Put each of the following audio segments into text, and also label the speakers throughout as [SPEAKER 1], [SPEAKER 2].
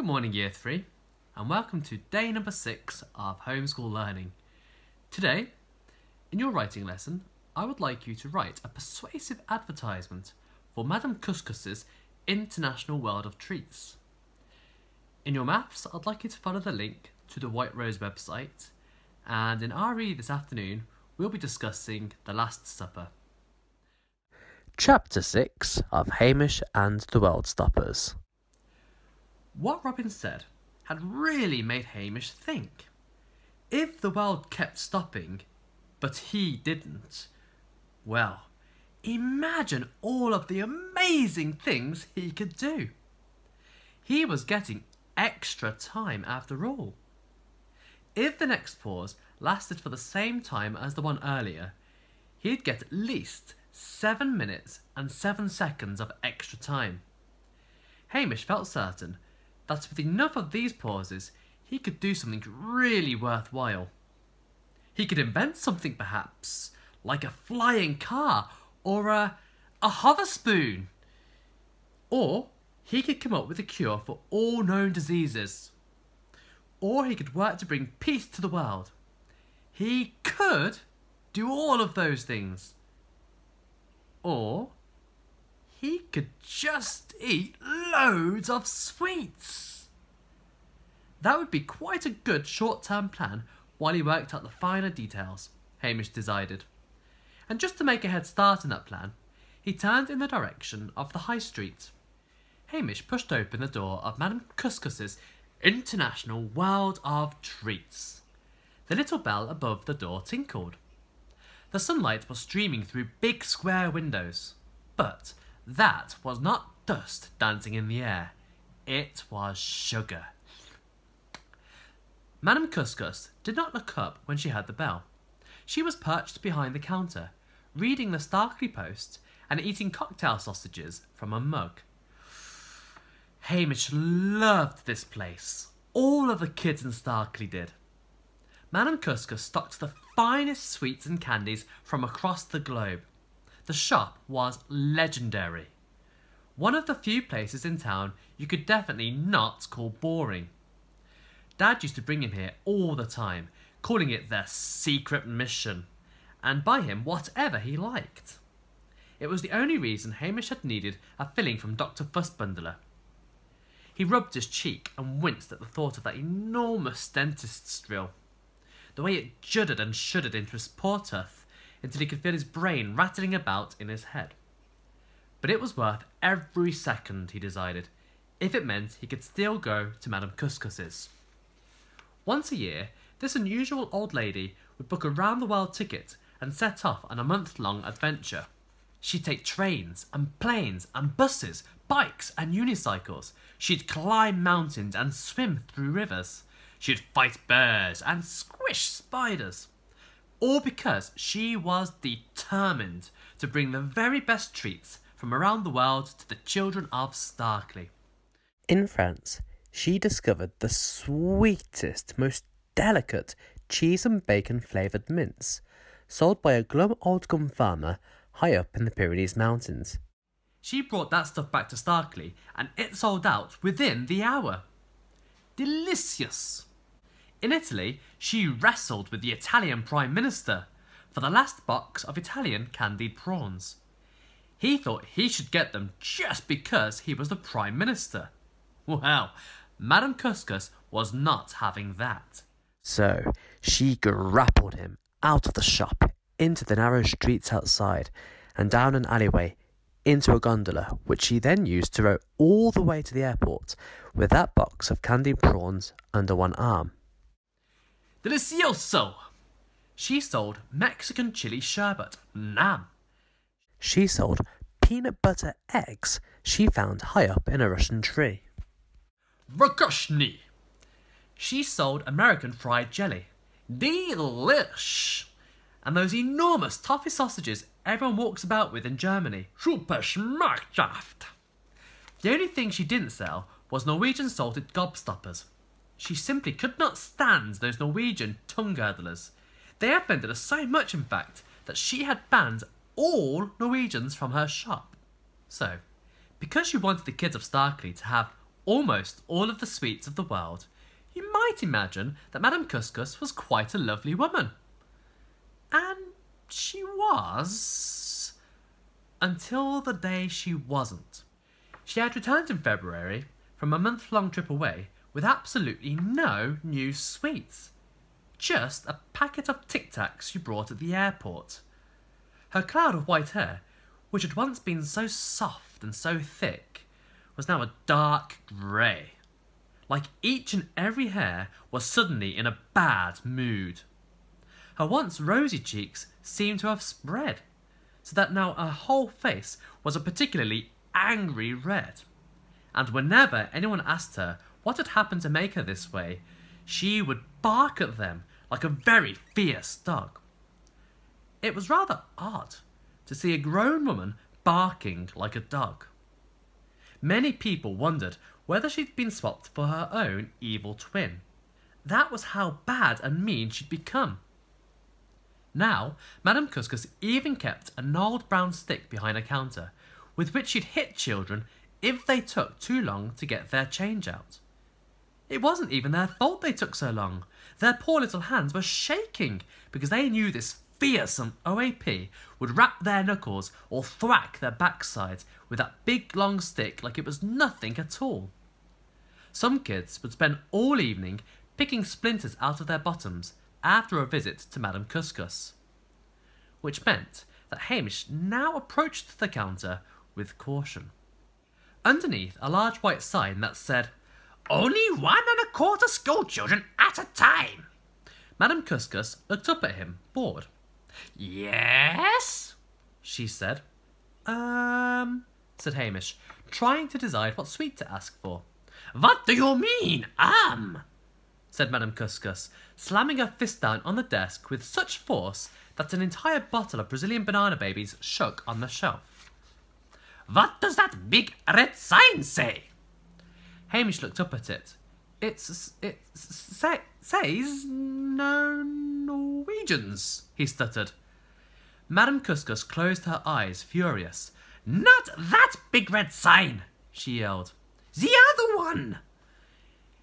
[SPEAKER 1] Good morning, Year 3, and welcome to day number 6 of homeschool learning. Today, in your writing lesson, I would like you to write a persuasive advertisement for Madame Couscous's International World of Treats. In your maths, I'd like you to follow the link to the White Rose website, and in RE this afternoon, we'll be discussing The Last Supper.
[SPEAKER 2] Chapter 6 of Hamish and the Worldstoppers.
[SPEAKER 1] What Robin said had really made Hamish think. If the world kept stopping, but he didn't, well, imagine all of the amazing things he could do. He was getting extra time after all. If the next pause lasted for the same time as the one earlier, he'd get at least 7 minutes and 7 seconds of extra time. Hamish felt certain that with enough of these pauses, he could do something really worthwhile. He could invent something perhaps, like a flying car or a, a hover spoon. Or he could come up with a cure for all known diseases. Or he could work to bring peace to the world. He could do all of those things. Or he could just eat loads of sweets. That would be quite a good short term plan while he worked out the finer details, Hamish decided. And just to make a head start in that plan, he turned in the direction of the High Street. Hamish pushed open the door of Madame Couscous's International World of Treats. The little bell above the door tinkled. The sunlight was streaming through big square windows. But that was not dust dancing in the air. It was sugar. Madame Couscous did not look up when she heard the bell. She was perched behind the counter, reading the Starkley Post and eating cocktail sausages from a mug. Hamish loved this place. All of the kids in Starkley did. Madame Couscous stocked the finest sweets and candies from across the globe. The shop was legendary. One of the few places in town you could definitely not call boring. Dad used to bring him here all the time, calling it the secret mission, and buy him whatever he liked. It was the only reason Hamish had needed a filling from Dr. Fussbundler. He rubbed his cheek and winced at the thought of that enormous dentist's drill the way it juddered and shuddered into his poor until he could feel his brain rattling about in his head. But it was worth every second, he decided, if it meant he could still go to Madame Couscous's. Once a year, this unusual old lady would book a round the world ticket and set off on a month long adventure. She'd take trains and planes and buses, bikes and unicycles. She'd climb mountains and swim through rivers. She'd fight bears and squish spiders. All because she was determined to bring the very best treats from around the world to the children of Starkley.
[SPEAKER 2] In France, she discovered the sweetest, most delicate cheese and bacon flavoured mints, sold by a glum old gum farmer high up in the Pyrenees Mountains.
[SPEAKER 1] She brought that stuff back to Starkley and it sold out within the hour. Delicious! In Italy, she wrestled with the Italian Prime Minister for the last box of Italian candied prawns. He thought he should get them just because he was the Prime Minister. Well, Madame Couscous was not having that.
[SPEAKER 2] So she grappled him out of the shop into the narrow streets outside and down an alleyway into a gondola, which she then used to row all the way to the airport with that box of candied prawns under one arm.
[SPEAKER 1] Delicioso! She sold Mexican chili sherbet. Nam!
[SPEAKER 2] She sold peanut butter eggs she found high up in a Russian tree.
[SPEAKER 1] Rakushny! She sold American fried jelly. Delish! And those enormous toffee sausages everyone walks about with in Germany. Super Schmackhaft! The only thing she didn't sell was Norwegian salted gobstoppers. She simply could not stand those Norwegian tongue girdlers. They offended her so much, in fact, that she had banned all Norwegians from her shop. So, because she wanted the kids of Starkley to have almost all of the sweets of the world, you might imagine that Madame Couscous was quite a lovely woman. And she was. Until the day she wasn't. She had returned in February from a month long trip away with absolutely no new sweets. Just a packet of Tic Tacs she brought at the airport. Her cloud of white hair, which had once been so soft and so thick, was now a dark grey. Like each and every hair was suddenly in a bad mood. Her once rosy cheeks seemed to have spread, so that now her whole face was a particularly angry red. And whenever anyone asked her what had happened to make her this way, she would bark at them like a very fierce dog. It was rather odd to see a grown woman barking like a dog. Many people wondered whether she'd been swapped for her own evil twin. That was how bad and mean she'd become. Now, Madame Couscous even kept a gnarled brown stick behind her counter, with which she'd hit children if they took too long to get their change out. It wasn't even their fault they took so long. Their poor little hands were shaking because they knew this fearsome OAP would rap their knuckles or thwack their backsides with that big long stick like it was nothing at all. Some kids would spend all evening picking splinters out of their bottoms after a visit to Madame Couscous, which meant that Hamish now approached the counter with caution. Underneath a large white sign that said, Only one and a quarter school children at a time, Madame Couscous looked up at him, bored. Yes? she said. Um, said Hamish, trying to decide what sweet to ask for. What do you mean, um? said Madame Couscous, slamming her fist down on the desk with such force that an entire bottle of Brazilian banana babies shook on the shelf. What does that big red sign say? Hamish looked up at it. It's it say, says no Norwegians, he stuttered. Madame Couscous closed her eyes, furious. Not that big red sign, she yelled. The other one!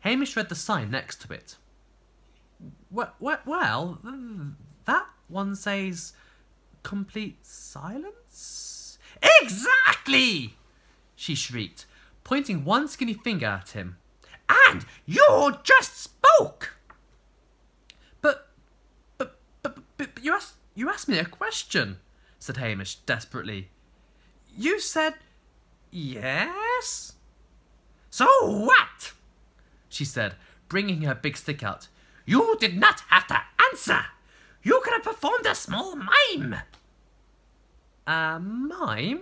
[SPEAKER 1] Hamish read the sign next to it. Well, well, that one says complete silence? Exactly! She shrieked, pointing one skinny finger at him. And you just spoke! But, but, but, but, but you asked, you asked me a question, said Hamish desperately. You said yes? So what? She said, bringing her big stick out. You did not have to answer. You could have performed a small mime. A mime?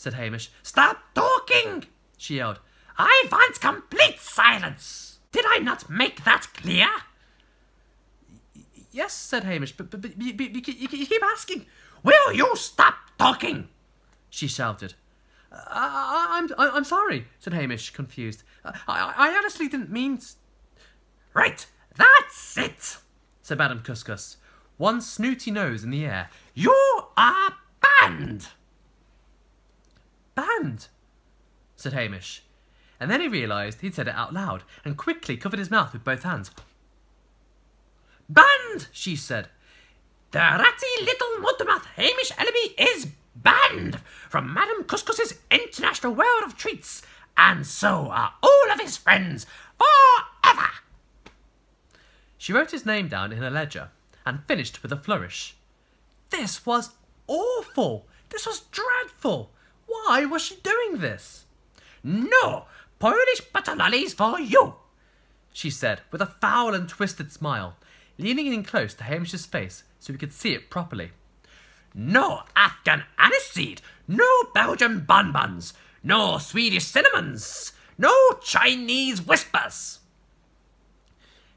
[SPEAKER 1] Said Hamish. Stop talking, she yelled. I want complete silence. Did I not make that clear? Yes, said Hamish, but, but, but you, you, keep asking. Will you stop talking? She shouted. I, am I'm, I'm sorry, said Hamish, confused. I, I, honestly didn't mean. Right, that's it, said Madame Couscous, one snooty nose in the air. You are banned. Banned, said Hamish. And then he realised he'd said it out loud and quickly covered his mouth with both hands. Banned, she said. The ratty little mudmouth Hamish Ellerby is banned from Madame Couscous's international world of treats, and so are all of his friends forever. She wrote his name down in a ledger and finished with a flourish. This was awful. This was dreadful. Why was she doing this? No Polish butter lollies for you, she said with a foul and twisted smile, leaning in close to Hamish's face so he could see it properly. No Afghan aniseed, no Belgian bonbons, no Swedish cinnamons, no Chinese whispers.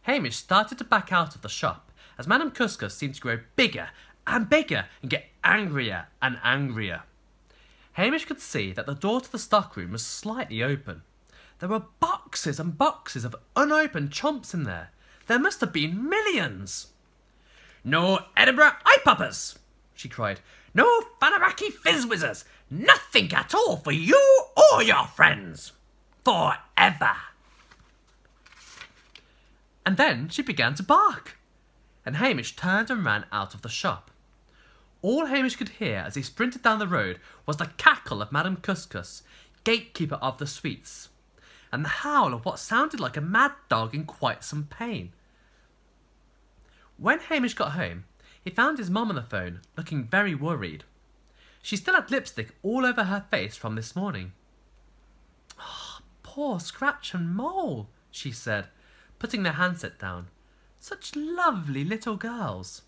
[SPEAKER 1] Hamish started to back out of the shop as Madame Couscous seemed to grow bigger and bigger and get angrier and angrier. Hamish could see that the door to the stockroom was slightly open. There were boxes and boxes of unopened chomps in there. There must have been millions. No Edinburgh eye poppers, she cried. No Fanaraki fizz whizzers! Nothing at all for you or your friends! forever. And then she began to bark, and Hamish turned and ran out of the shop. All Hamish could hear as he sprinted down the road was the cackle of Madame Couscous, gatekeeper of the sweets, and the howl of what sounded like a mad dog in quite some pain. When Hamish got home, he found his mum on the phone, looking very worried. She still had lipstick all over her face from this morning. Oh, poor Scratch and Mole, she said, putting their handset down. Such lovely little girls.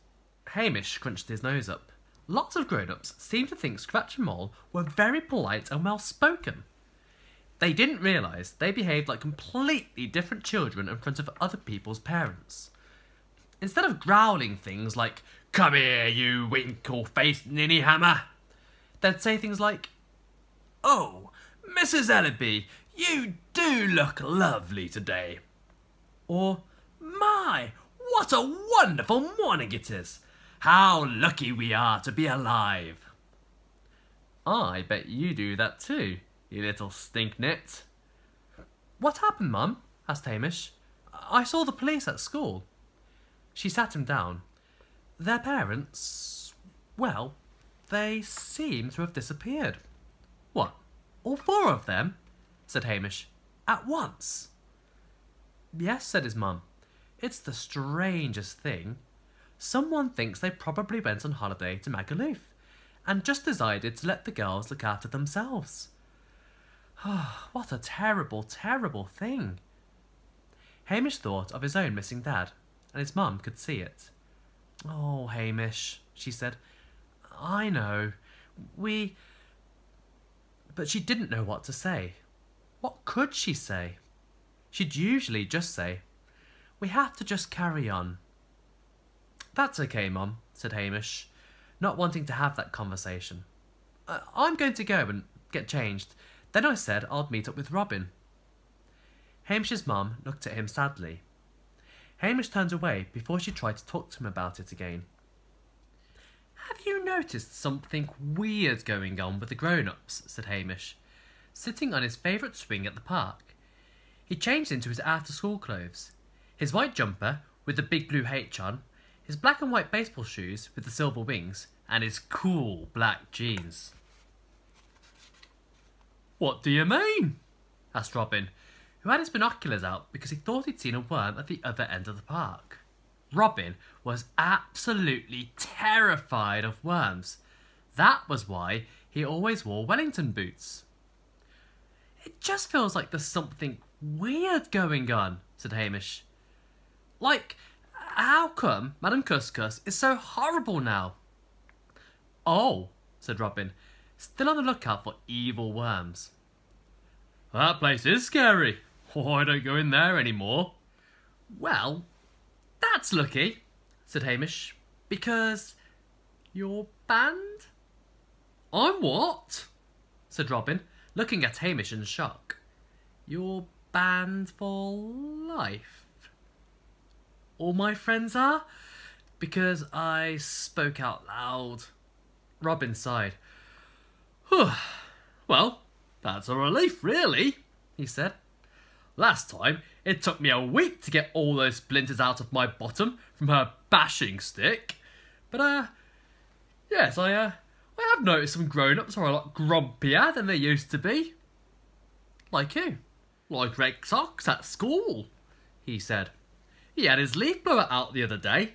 [SPEAKER 1] Hamish scrunched his nose up. Lots of grown ups seemed to think Scratch and Mole were very polite and well spoken. They didn't realise they behaved like completely different children in front of other people's parents. Instead of growling things like, Come here, you winkle faced ninny hammer, they'd say things like, Oh, Mrs. Ellerby, you do look lovely today. Or, My, what a wonderful morning it is! How lucky we are to be alive! I bet you do that too, you little stinknit. What happened, Mum? asked Hamish. I saw the police at school. She sat him down. Their parents, well, they seem to have disappeared. What, all four of them? said Hamish. At once? Yes, said his mum. It's the strangest thing. Someone thinks they probably went on holiday to Magaluf and just decided to let the girls look after themselves. Ah, what a terrible, terrible thing. Hamish thought of his own missing dad, and his mum could see it. Oh, Hamish, she said, I know. We. But she didn't know what to say. What could she say? She'd usually just say, We have to just carry on. That's okay, Mum, said Hamish, not wanting to have that conversation. Uh, I'm going to go and get changed. Then I said I'd meet up with Robin. Hamish's mum looked at him sadly. Hamish turned away before she tried to talk to him about it again. Have you noticed something weird going on with the grown ups? said Hamish, sitting on his favourite swing at the park. He changed into his after school clothes his white jumper with the big blue H on, his black and white baseball shoes with the silver wings, and his cool black jeans. What do you mean? asked Robin, who had his binoculars out because he thought he'd seen a worm at the other end of the park. Robin was absolutely terrified of worms. That was why he always wore Wellington boots. It just feels like there's something weird going on, said Hamish. Like, how come Madame Couscous is so horrible now? Oh, said Robin, still on the lookout for evil worms. That place is scary. Oh, I don't go in there anymore. Well, that's lucky, said Hamish, because you're banned? I'm what? said Robin, looking at Hamish in shock. You're banned for life. All my friends are? Because I spoke out loud. Robin sighed. Whew. Well, that's a relief, really, he said. Last time, it took me a week to get all those splinters out of my bottom from her bashing stick. But, uh, yes, I, uh, I have noticed some grown-ups are a lot grumpier than they used to be. Like you. Like Rex Ox at school, he said. He had his leaf blower out the other day.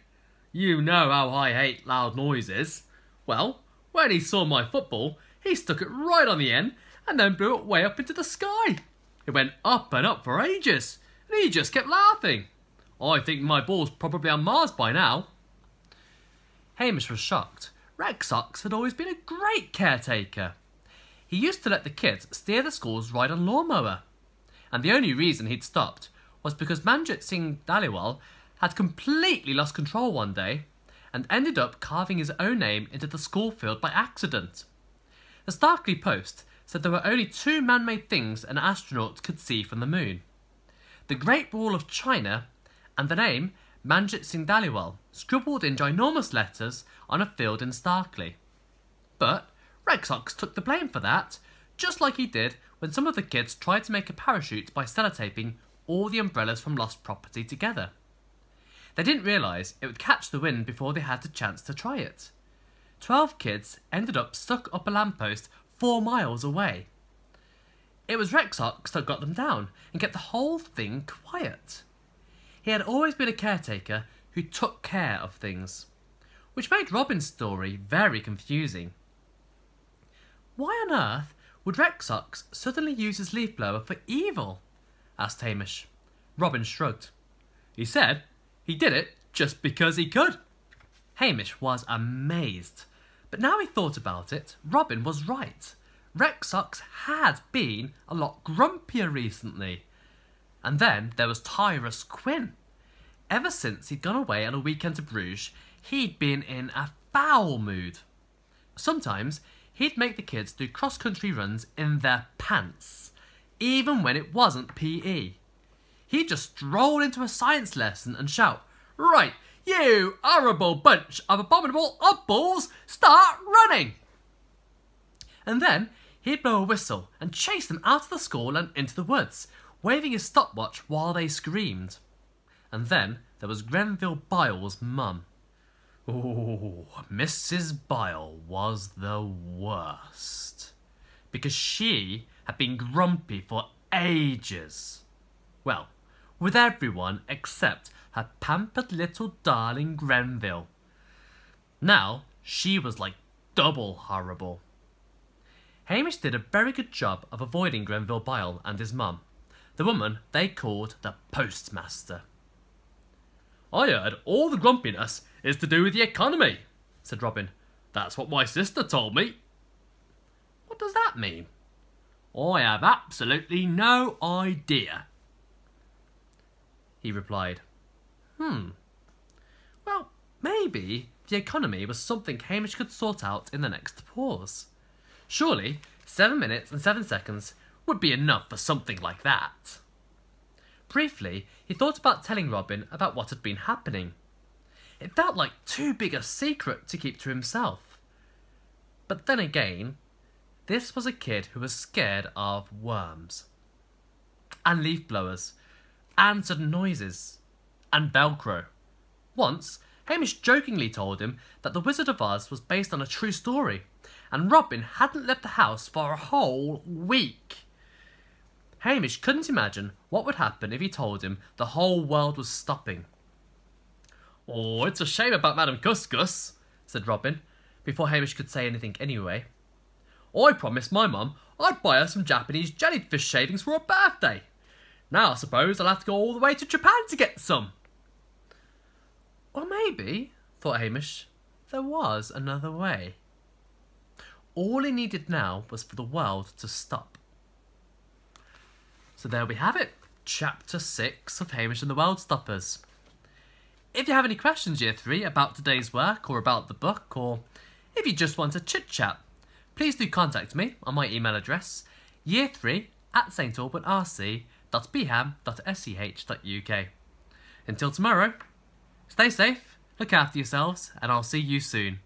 [SPEAKER 1] You know how I hate loud noises. Well, when he saw my football, he stuck it right on the end and then blew it way up into the sky. It went up and up for ages, and he just kept laughing. I think my ball's probably on Mars by now. Hamish was shocked. Rex Ox had always been a great caretaker. He used to let the kids steer the school's ride on lawnmower. And the only reason he'd stopped was because Manjit Singh Dhaliwal had completely lost control one day and ended up carving his own name into the school field by accident. The Starkley Post said there were only two man made things an astronaut could see from the moon the Great Wall of China and the name Manjit Singh Dhaliwal, scribbled in ginormous letters on a field in Starkley. But Rex Ox took the blame for that, just like he did when some of the kids tried to make a parachute by sellotaping all the umbrellas from lost property together. They didn't realise it would catch the wind before they had the chance to try it. Twelve kids ended up stuck up a lamppost four miles away. It was Rex Ox that got them down and kept the whole thing quiet. He had always been a caretaker who took care of things, which made Robin's story very confusing. Why on earth would Rex Ox suddenly use his leaf blower for evil? Asked Hamish. Robin shrugged. He said he did it just because he could. Hamish was amazed. But now he thought about it, Robin was right. Rex Ox had been a lot grumpier recently. And then there was Tyrus Quinn. Ever since he'd gone away on a weekend to Bruges, he'd been in a foul mood. Sometimes he'd make the kids do cross country runs in their pants, even when it wasn't PE. He'd just stroll into a science lesson and shout, Right, you horrible bunch of abominable oddballs, start running! And then he'd blow a whistle and chase them out of the school and into the woods, waving his stopwatch while they screamed. And then there was Grenville Bile's mum. Oh, Mrs. Bile was the worst. Because she had been grumpy for ages. Well, with everyone except her pampered little darling Grenville. Now she was like double horrible. Hamish did a very good job of avoiding Grenville Bile and his mum, the woman they called the postmaster. I heard all the grumpiness is to do with the economy, said Robin. That's what my sister told me. What does that mean? I have absolutely no idea, he replied. Hmm. Well, maybe the economy was something Hamish could sort out in the next pause. Surely, seven minutes and seven seconds would be enough for something like that. Briefly, he thought about telling Robin about what had been happening. It felt like too big a secret to keep to himself. But then again, this was a kid who was scared of worms, and leaf blowers, and sudden noises, and Velcro. Once, Hamish jokingly told him that The Wizard of Oz was based on a true story, and Robin hadn't left the house for a whole week. Hamish couldn't imagine what would happen if he told him the whole world was stopping. Oh, it's a shame about Madame Couscous, said Robin, before Hamish could say anything anyway. I promised my mum I'd buy her some Japanese jellyfish shavings for her birthday. Now I suppose I'll have to go all the way to Japan to get some. Or maybe, thought Hamish, there was another way. All he needed now was for the world to stop. So there we have it, chapter 6 of Hamish and the Worldstoppers. If you have any questions, Year 3, about today's work or about the book, or if you just want to chit chat, please do contact me on my email address, year3 at stalburnrc.beham.sch.uk. Until tomorrow, stay safe, look after yourselves, and I'll see you soon.